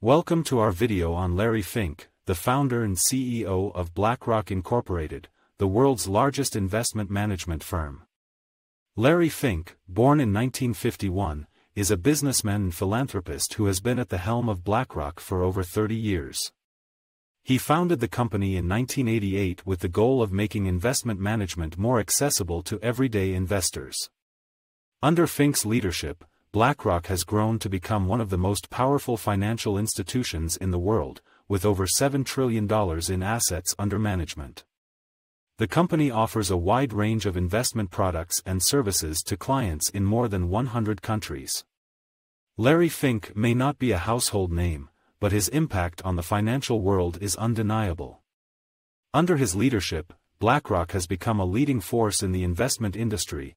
Welcome to our video on Larry Fink, the founder and CEO of BlackRock Incorporated, the world's largest investment management firm. Larry Fink, born in 1951, is a businessman and philanthropist who has been at the helm of BlackRock for over 30 years. He founded the company in 1988 with the goal of making investment management more accessible to everyday investors. Under Fink's leadership, BlackRock has grown to become one of the most powerful financial institutions in the world, with over $7 trillion in assets under management. The company offers a wide range of investment products and services to clients in more than 100 countries. Larry Fink may not be a household name, but his impact on the financial world is undeniable. Under his leadership, BlackRock has become a leading force in the investment industry,